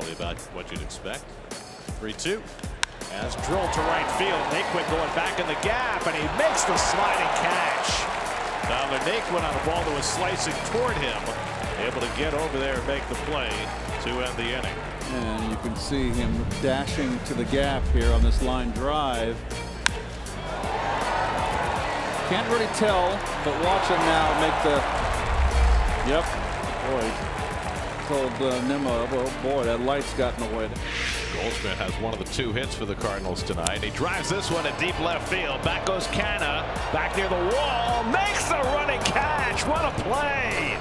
probably about what you'd expect. 3-2. As drilled to right field. Naquin going back in the gap, and he makes the sliding catch. Tyler Naquin on a ball that was slicing toward him. Able to get over there and make the play to end the inning. And you can see him dashing to the gap here on this line drive. Can't really tell, but watch him now make the. Yep. Boy, told uh, Nimmo, oh boy, that light's got in the way. Goldschmidt has one of the two hits for the Cardinals tonight. He drives this one to deep left field. Back goes Canha. Back near the wall. Makes the running catch. What a play.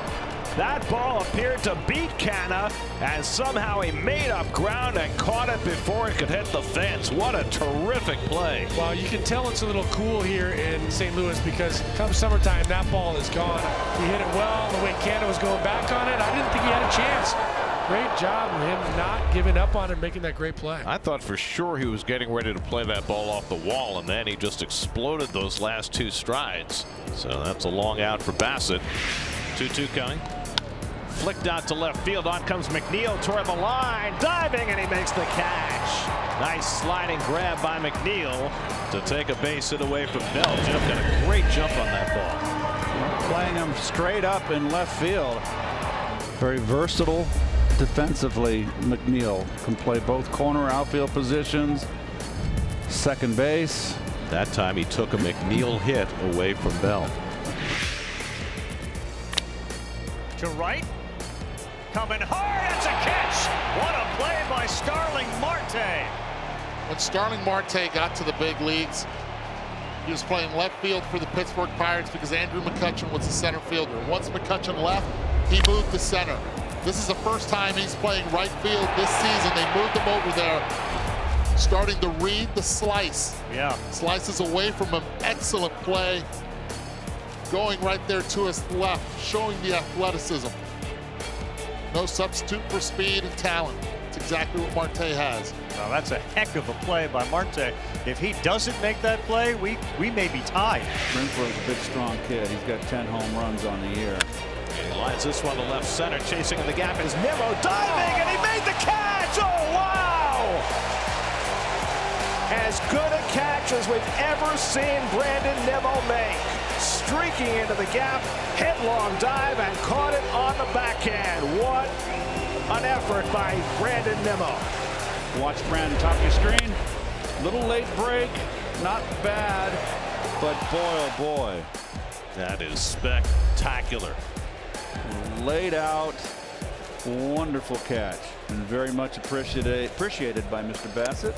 That ball appeared to beat Canha, and somehow he made up ground and caught it before it could hit the fence. What a terrific play. Well, you can tell it's a little cool here in St. Louis because come summertime, that ball is gone. He hit it well. The way Canha was going back on Great job of him not giving up on it, making that great play. I thought for sure he was getting ready to play that ball off the wall, and then he just exploded those last two strides. So that's a long out for Bassitt. 2-2 coming. Flicked out to left field. On comes McNeil toward the line. Diving, and he makes the catch. Nice sliding grab by McNeil to take a base hit away from Bell. Jeff got a great jump on that ball. Playing him straight up in left field. Very versatile defensively. McNeil can play both corner outfield positions. Second base. That time he took a McNeil hit away from Bell. To right. Coming hard. It's a catch. What a play by Starling Marte. When Starling Marte got to the big leagues, he was playing left field for the Pittsburgh Pirates because Andrew McCutchen was the center fielder. Once McCutchen left, he moved to center. This is the first time he's playing right field this season. They moved him over there, starting to read the slice. Yeah. Slices away from him. Excellent play. Going right there to his left, showing the athleticism. No substitute for speed and talent. It's exactly what Marte has. Now that's a heck of a play by Marte. If he doesn't make that play, we, we may be tied. Renfroe's a big, strong kid. He's got 10 home runs on the year. And he lines this one to left center, chasing in the gap is Nimmo diving, and he made the catch! Oh, wow! As good a catch as we've ever seen Brandon Nimmo make. Streaking into the gap, headlong dive, and caught it on the backhand. An effort by Brandon Nimmo. Watch Brandon top your screen. Little late break, not bad, but boy, oh boy. That is spectacular. Laid out, wonderful catch, and very much appreciated appreciated by Mr. Bassitt.